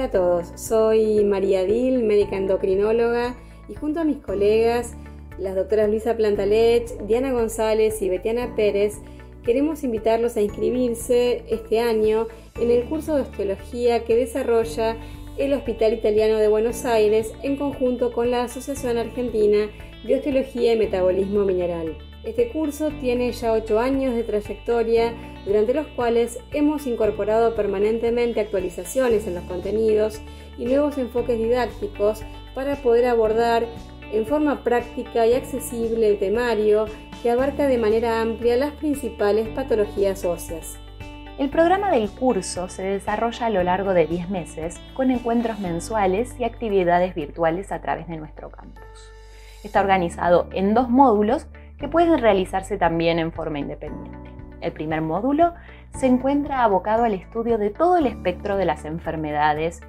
a todos, soy María Dil, médica endocrinóloga y junto a mis colegas, las doctoras Luisa Plantalech, Diana González y Betiana Pérez, queremos invitarlos a inscribirse este año en el curso de osteología que desarrolla el Hospital Italiano de Buenos Aires en conjunto con la Asociación Argentina de Osteología y Metabolismo Mineral. Este curso tiene ya 8 años de trayectoria, durante los cuales hemos incorporado permanentemente actualizaciones en los contenidos y nuevos enfoques didácticos para poder abordar en forma práctica y accesible el temario que abarca de manera amplia las principales patologías óseas. El programa del curso se desarrolla a lo largo de 10 meses con encuentros mensuales y actividades virtuales a través de nuestro campus. Está organizado en dos módulos que pueden realizarse también en forma independiente. El primer módulo se encuentra abocado al estudio de todo el espectro de las enfermedades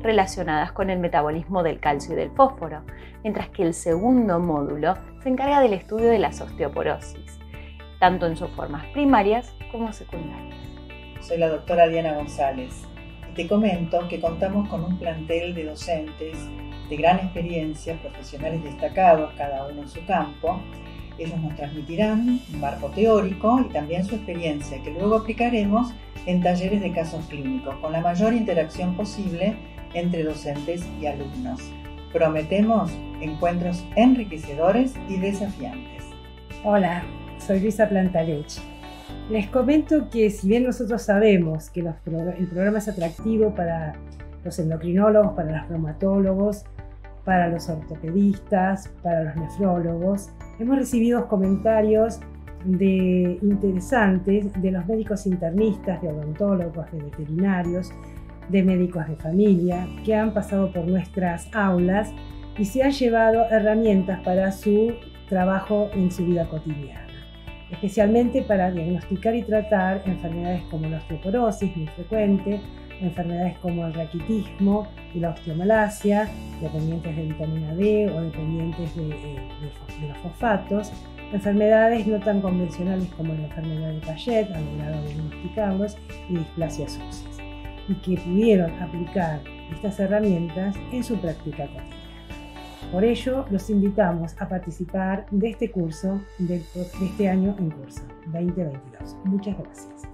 relacionadas con el metabolismo del calcio y del fósforo, mientras que el segundo módulo se encarga del estudio de las osteoporosis, tanto en sus formas primarias como secundarias. Soy la doctora Diana González y te comento que contamos con un plantel de docentes de gran experiencia, profesionales destacados, cada uno en su campo, ellos nos transmitirán un marco teórico y también su experiencia, que luego aplicaremos en talleres de casos clínicos, con la mayor interacción posible entre docentes y alumnos. Prometemos encuentros enriquecedores y desafiantes. Hola, soy Luisa Plantalech. Les comento que si bien nosotros sabemos que el programa es atractivo para los endocrinólogos, para los reumatólogos, para los ortopedistas, para los nefrólogos. Hemos recibido comentarios de interesantes de los médicos internistas, de odontólogos, de veterinarios, de médicos de familia, que han pasado por nuestras aulas y se han llevado herramientas para su trabajo en su vida cotidiana, especialmente para diagnosticar y tratar enfermedades como la osteoporosis muy frecuente, enfermedades como el raquitismo y la osteomalacia, dependientes de vitamina D o dependientes de, los fosfatos, enfermedades no tan convencionales como la enfermedad de Payet, al logrado de diagnosticarlos, y displasias óseas, y que pudieron aplicar estas herramientas en su práctica cotidiana. Por ello, los invitamos a participar de este curso de, de este año en curso 2022. Muchas gracias.